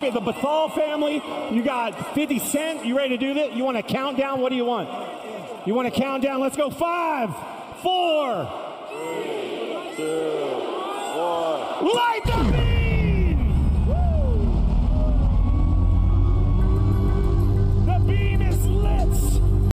The Bethal family, you got 50 Cent. You ready to do this? You want to count down. What do you want? You want to count down. Let's go. Five, four, Three, two, one. light the